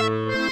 Música